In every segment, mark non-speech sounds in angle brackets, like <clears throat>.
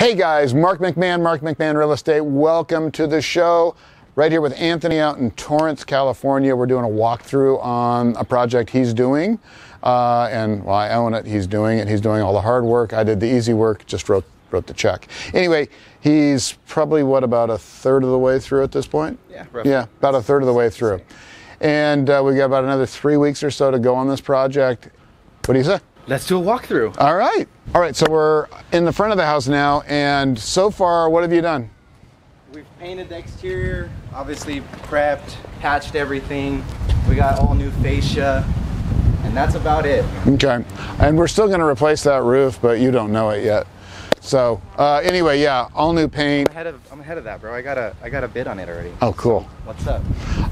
Hey guys, Mark McMahon, Mark McMahon Real Estate. Welcome to the show. Right here with Anthony out in Torrance, California. We're doing a walkthrough on a project he's doing. Uh, and well, I own it. He's doing it. He's doing all the hard work. I did the easy work, just wrote, wrote the check. Anyway, he's probably, what, about a third of the way through at this point? Yeah, roughly. Yeah, about a third of the way through. And uh, we got about another three weeks or so to go on this project. What do you say? Let's do a walkthrough. All right. All right. So we're in the front of the house now. And so far, what have you done? We've painted the exterior, obviously prepped, patched everything. We got all new fascia, and that's about it. Okay. And we're still going to replace that roof, but you don't know it yet. So uh, anyway, yeah, all new paint. I'm ahead of I'm ahead of that, bro. I got a I got a bid on it already. Oh, cool. What's up?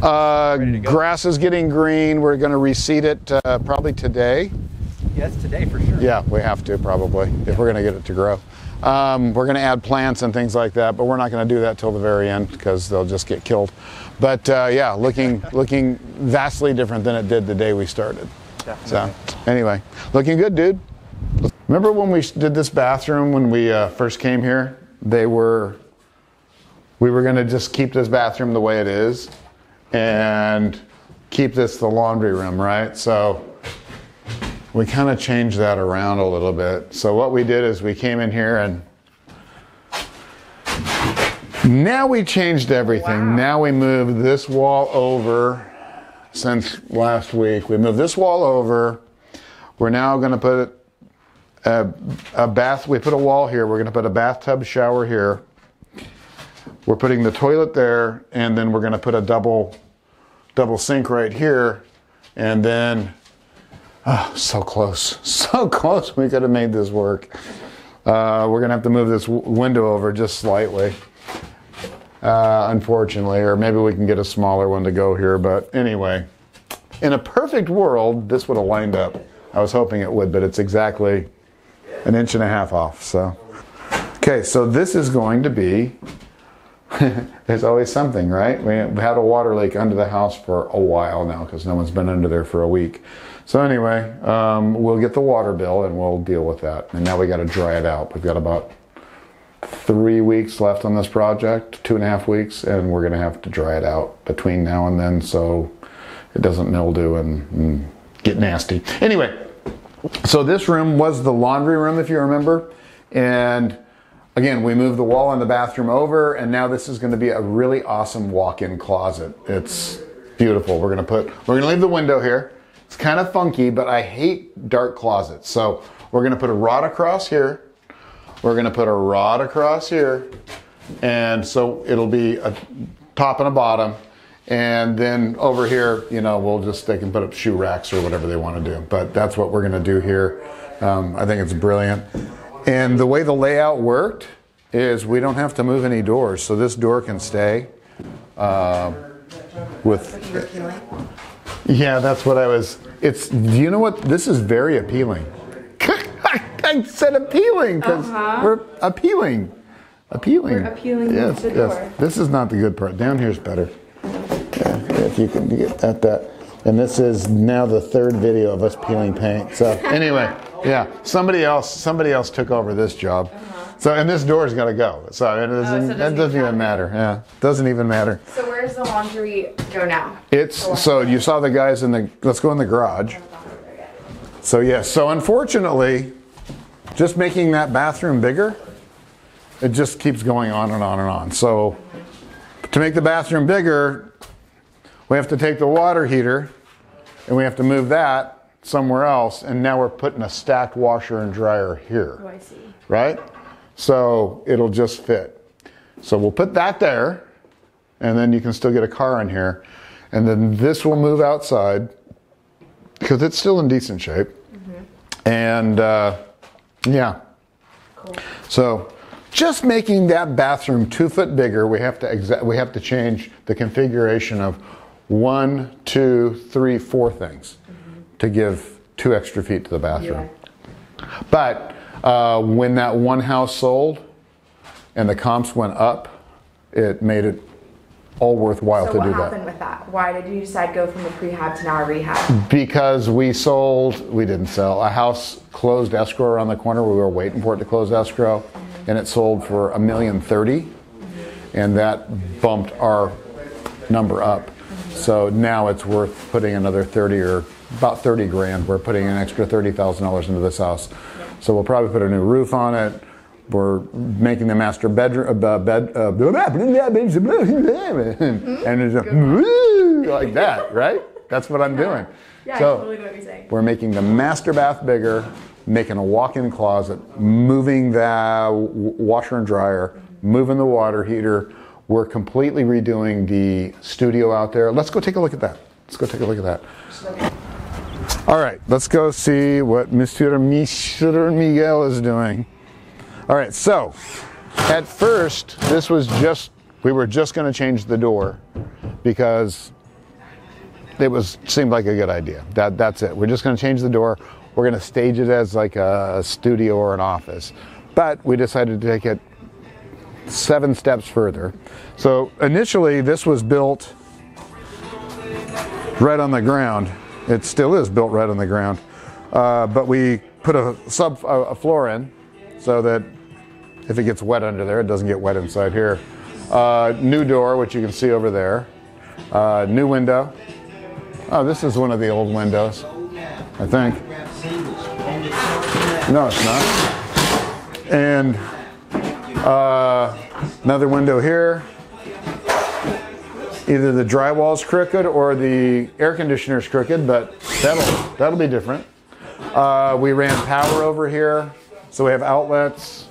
Uh, Ready to go? grass is getting green. We're going to reseed it uh, probably today. Yes, today for sure. Yeah, we have to probably if we're going to get it to grow. Um, we're going to add plants and things like that, but we're not going to do that till the very end because they'll just get killed. But uh, yeah, looking <laughs> looking vastly different than it did the day we started. So anyway, looking good, dude. Remember when we did this bathroom when we uh, first came here? They were we were going to just keep this bathroom the way it is and keep this the laundry room, right? So we kind of changed that around a little bit. So what we did is we came in here and now we changed everything. Now we moved this wall over since last week. We moved this wall over. We're now going to put a, a bath. We put a wall here. We're going to put a bathtub shower here. We're putting the toilet there, and then we're going to put a double double sink right here, and then oh, so close, <laughs> so close. We could have made this work. Uh, we're to have to move this window over just slightly, uh, unfortunately, or maybe we can get a smaller one to go here. But anyway, in a perfect world, this would have lined up. I was hoping it would, but it's exactly an inch and a half off. So, okay, so this is going to be. <laughs> There's always something, right? We had a water leak under the house for a while now because no one's been under there for a week. So anyway, um, we'll get the water bill and we'll deal with that. And now we got to dry it out. We've got about three weeks left on this project, two and a half weeks, and we're going to have to dry it out between now and then so it doesn't mildew and, and get nasty. Anyway, so this room was the laundry room, if you remember, and again, we moved the wall in the bathroom over, and now this is going to be a really awesome walk-in closet. It's beautiful. We're going to put, we're going to leave the window here. It's kind of funky, but I hate dark closets, so we're going to put a rod across here. We're going to put a rod across here, and so it'll be a top and a bottom. And then over here, you know, we'll just, they can put up shoe racks or whatever they want to do. But that's what we're going to do here. Um, I think it's brilliant. And the way the layout worked is we don't have to move any doors. So this door can stay uh, with. Yeah, that's what I was. It's, do you know what? This is very appealing. <laughs> I said appealing because Uh-huh. we're appealing. Appealing. We're appealing yes, the yes. door. This is not the good part. Down here's better. Yeah, if you can get at that. And this is now the third video of us peeling paint. So anyway, yeah, somebody else somebody else took over this job. So and this door is gonna go. So it doesn't. Oh, so it doesn't doesn't even matter. Yeah, doesn't even matter. So where's the laundry go now? It's so you saw the guys in the let's go in the garage. So yes, so unfortunately, just making that bathroom bigger, it just keeps going on and on and on. So to make the bathroom bigger, we have to take the water heater and we have to move that somewhere else and now we're putting a stacked washer and dryer here Oh, I see. right? So it'll just fit. So we'll put that there, and then you can still get a car in here. And then this will move outside because it's still in decent shape. And uh, yeah, Cool. so just making that bathroom two foot bigger, we have to exa- we have to change the configuration of one, two, three, four things to give two extra feet to the bathroom. But uh, when that one house sold and the comps went up, it made it all worthwhile So to what do happened that. with that? Why did you decide go from a prehab to now a rehab? Because we sold, we didn't sell, a house closed escrow around the corner. We were waiting for it to close escrow. and it sold for a million thirty, and that bumped our number up. So now it's worth putting another 30 or about 30 grand. We're putting an extra $30,000 into this house. So we'll probably put a new roof on it. We're making the master bedroom, uh, bed, uh, and it's a, like that, right? That's what I'm doing. Yeah, so totally what you're saying. we're making the master bath bigger, making a walk-in closet, moving the washer and dryer, moving the water heater. We're completely redoing the studio out there. Let's go take a look at that. Let's go take a look at that. All right, let's go see what Mr. Mr. Miguel is doing. All right, so at first, this was just, we were just going to change the door because it was seemed like a good idea. That that's it. We're just going to change the door. We're going to stage it as like a studio or an office. But we decided to take it seven steps further. So initially, this was built right on the ground. It still is built right on the ground, uh, but we put a sub a, floor in so that if it gets wet under there, it doesn't get wet inside here. Uh, new door, which you can see over there. Uh, new window. Oh, this is one of the old windows, I think. No, it's not. And uh, another window here. Either the drywall's crooked or the air conditioner's crooked, but that'll that'll be different. Uh, we ran power over here, so we have outlets.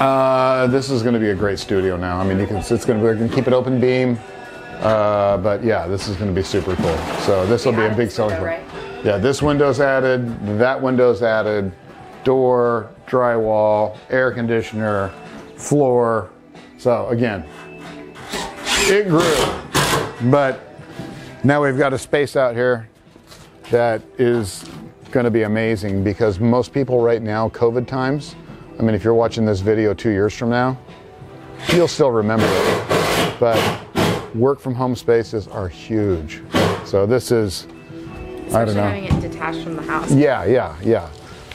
Uh, this is going to be a great studio now. I mean, you can it's going to going to keep it open beam, uh, but yeah, this is going to be super cool. So this will be a big selling point. Yeah, this window's added, that window's added, door, drywall, air conditioner, floor. So again, it grew, but now we've got a space out here that is going to be amazing because most people right now, COVID times, I mean, if you're watching this video two years from now, you'll still remember it. But work from home spaces are huge. So this is, I don't know. having it detached from the house. Yeah, yeah, yeah.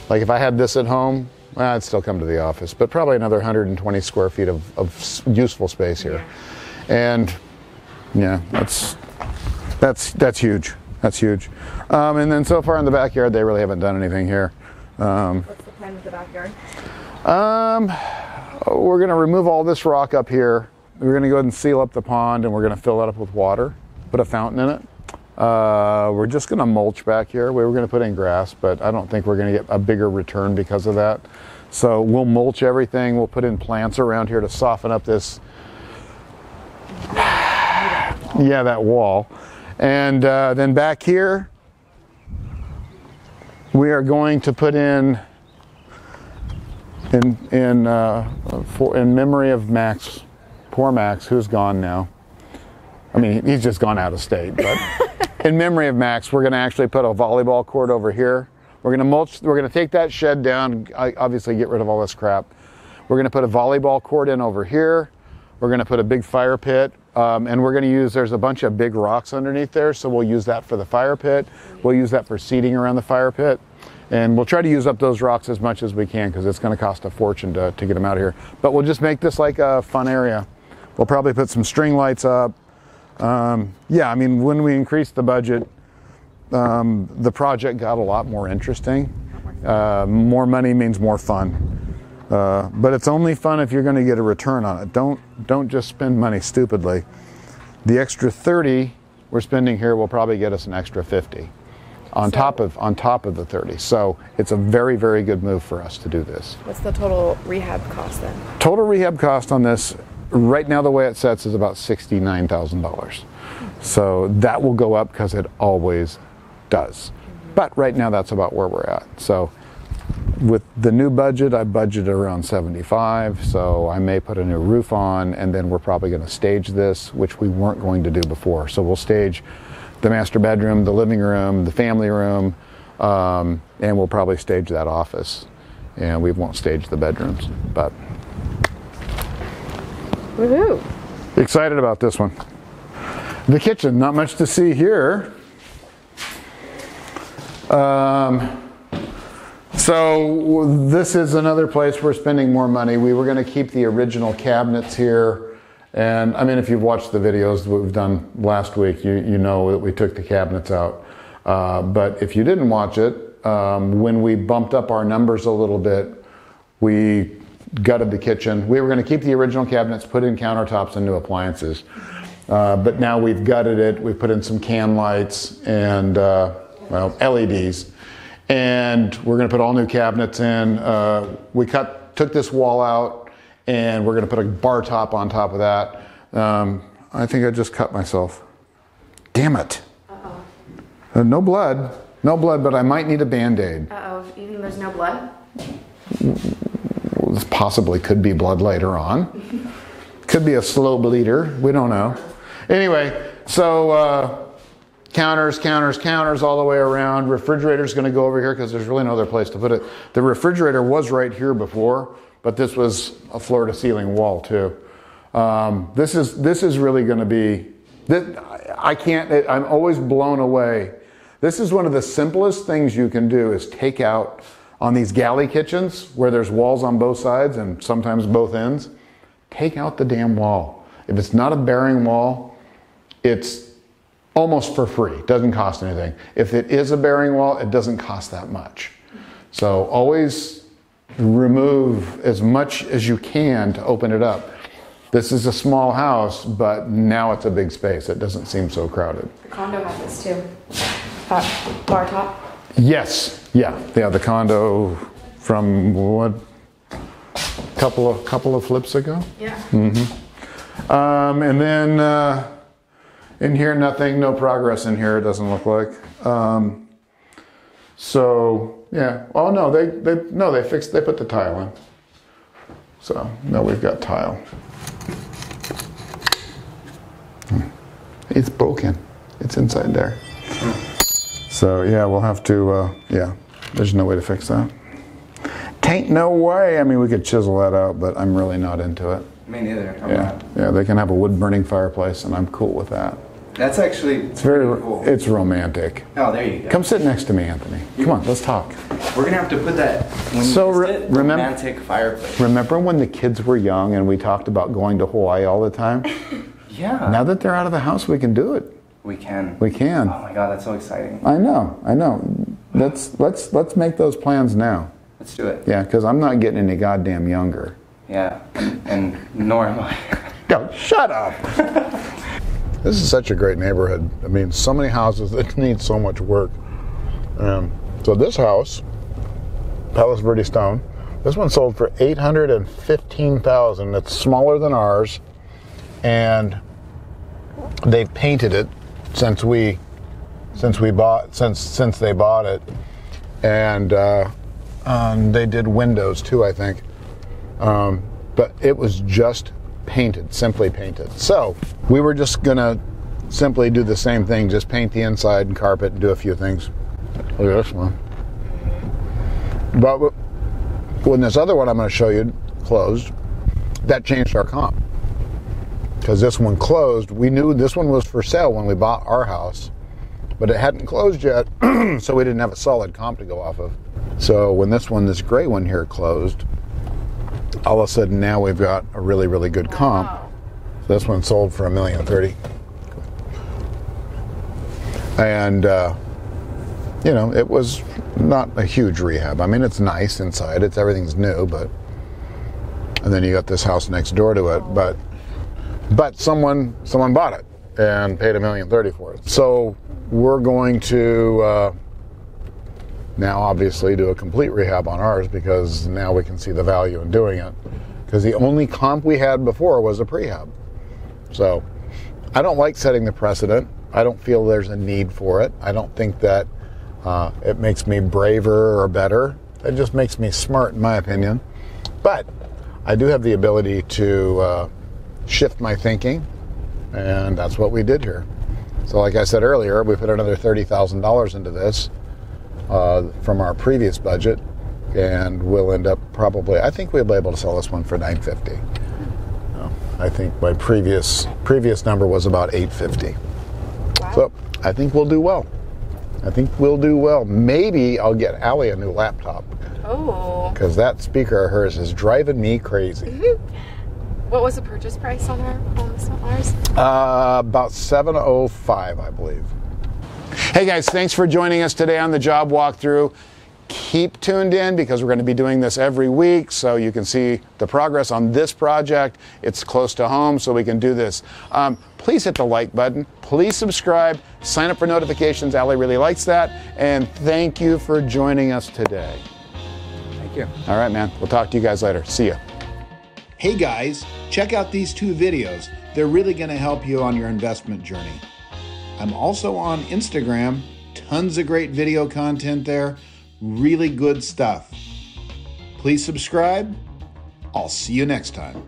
Like if I had this at home, well, I'd still come to the office, but probably another 120 square feet of, of useful space here. And yeah, that's that's that's huge. That's huge. Um, and then so far in the backyard, they really haven't done anything here. Um, What's the plan with the backyard? um, we're going to remove all this rock up here. We're going to go ahead and seal up the pond, and we're going to fill it up with water. Put a fountain in it. Uh, we're just going to mulch back here. We were going to put in grass, but I don't think we're going to get a bigger return because of that. So we'll mulch everything. We'll put in plants around here to soften up this. Yeah, that wall. And uh, then back here, we are going to put in in in uh, for in memory of Max, poor Max, who's gone now. I mean, he's just gone out of state, but <laughs> in memory of Max, we're going to actually put a volleyball court over here. We're going to mulch. We're going to take that shed down. Obviously, get rid of all this crap. We're going to put a volleyball court in over here. We're going to put a big fire pit, um, and we're going to use. There's a bunch of big rocks underneath there, so we'll use that for the fire pit. We'll use that for seating around the fire pit, and we'll try to use up those rocks as much as we can because it's going to cost a fortune to, to get them out of here. But we'll just make this like a fun area. We'll probably put some string lights up. Um, yeah, I mean, when we increased the budget, um, the project got a lot more interesting. Uh, more money means more fun. Uh, but it's only fun if you're going to get a return on it. Don't don't just spend money stupidly. The extra 30 we're spending here will probably get us an extra 50 on So- top of on top of the 30. So it's a very very good move for us to do this. What's the total rehab cost then? Total rehab cost on this right now the way it sets is about $69,000. So that will go up because it always does. But right now that's about where we're at. So with the new budget, I budgeted around 75, so I may put a new roof on and then we're probably going to stage this, which we weren't going to do before. So we'll stage the master bedroom, the living room, the family room, um, and we'll probably stage that office. And we won't stage the bedrooms, but Woohoo! excited about this one. The kitchen, not much to see here. Um, So this is another place we're spending more money. We were going to keep the original cabinets here. And I mean, if you've watched the videos we've done last week, you, you know that we took the cabinets out. Uh, but if you didn't watch it, um, when we bumped up our numbers a little bit, we gutted the kitchen. We were going to keep the original cabinets, put in countertops and new appliances. Uh, but now we've gutted it. We put in some can lights and, uh, well, LEDs. And we're going to put all new cabinets in. Uh, we cut, took this wall out and we're going to put a bar top on top of that. Um, I think I just cut myself. Damn it. Uh, no blood. No blood, but I might need a band aid. Uh oh, even there's no blood? This possibly could be blood later on. <laughs> Could be a slow bleeder. We don't know. Anyway, so uh, counters, counters, counters all the way around. Refrigerator's going to go over here because there's really no other place to put it. The refrigerator was right here before, but this was a floor to ceiling wall too. Um, this is this is really going to be. I can't. I'm always blown away. This is one of the simplest things you can do is take out on these galley kitchens where there's walls on both sides and sometimes both ends. Take out the damn wall. If it's not a bearing wall, it's almost for free. Doesn't cost anything. If it is a bearing wall, it doesn't cost that much. So always remove as much as you can to open it up. This is a small house, but now it's a big space. It doesn't seem so crowded. The condo has this too. Bar top. Yes, yeah, yeah. The condo from what couple of couple of flips ago. Yeah. Um, and then uh, in here, nothing, no progress in here. It doesn't look like. Um, so yeah. Oh no, they they no they fixed. They put the tile in. So now we've got tile. It's broken. It's inside there. So yeah, we'll have to. Uh, yeah, there's no way to fix that. Tain't no way. I mean, we could chisel that out, but I'm really not into it. Me neither. I'm Yeah, not. yeah, they can have a wood burning fireplace, and I'm cool with that. That's actually It's very, cool. it's romantic. oh, there you go. Come sit next to me, Anthony. Come on, let's talk. We're gonna have to put that when So you re- visit, remem- romantic fireplace. Remember when the kids were young and we talked about going to Hawaii all the time? <laughs> Yeah. Now that they're out of the house, we can do it. we can. We can. Oh my god, that's so exciting. I know, I know. Let's let's let's make those plans now. Let's do it. Yeah, because I'm not getting any goddamn younger. Yeah. And nor am I. <laughs> Go, shut up. <laughs> this is such a great neighborhood. I mean, so many houses that <laughs> need so much work. Um, so this house, Palace Verde Stone, this one sold for eight hundred and fifteen thousand. It's smaller than ours, and they've painted it since we since we bought since since they bought it, and uh, um, they did windows too, I think. Um, but it was just painted, simply painted. So we were just gonna simply do the same thing, just paint the inside and carpet and do a few things. Look at this one. But when this other one I'm going to show you closed, that changed our comp. Because this one closed, we knew this one was for sale when we bought our house, but it hadn't closed yet, <clears throat> so we didn't have a solid comp to go off of. So when this one, this gray one here closed, all of a sudden now we've got a really, really good comp. This one sold for a million thirty. And, uh, you know, it was not a huge rehab. I mean, it's nice inside, it's everything's new, but. And then you got this house next door to it, but but someone someone bought it and paid a million thirty for it. So we're going to uh, now obviously do a complete rehab on ours because now we can see the value in doing it. Because the only comp we had before was a prehab. So I don't like setting the precedent. I don't feel there's a need for it. I don't think that uh, it makes me braver or better. It just makes me smart, in my opinion. But I do have the ability to uh, shift my thinking, and that's what we did here. So, like I said earlier, we put another $30,000 into this uh, from our previous budget, and we'll end up probably, I think we'll be able to sell this one for 950 I think my previous previous number was about 850 So I think we'll do well. I think we'll do well. Maybe I'll get Allie a new laptop Oh. because that speaker of hers is driving me crazy. <laughs> What was the purchase price on our on this one, ours? Uh, about 705, I believe. Hey guys, thanks for joining us today on the job walkthrough. Keep tuned in because we're going to be doing this every week so you can see the progress on this project. It's close to home, so we can do this. Um, please hit the like button. Please subscribe. Sign up for notifications. Allie really likes that. And thank you for joining us today. Thank you. All right, man. We'll talk to you guys later. See ya. Hey guys, check out these two videos. They're really going to help you on your investment journey. I'm also on Instagram, tons of great video content there, really good stuff. Please subscribe. I'll see you next time.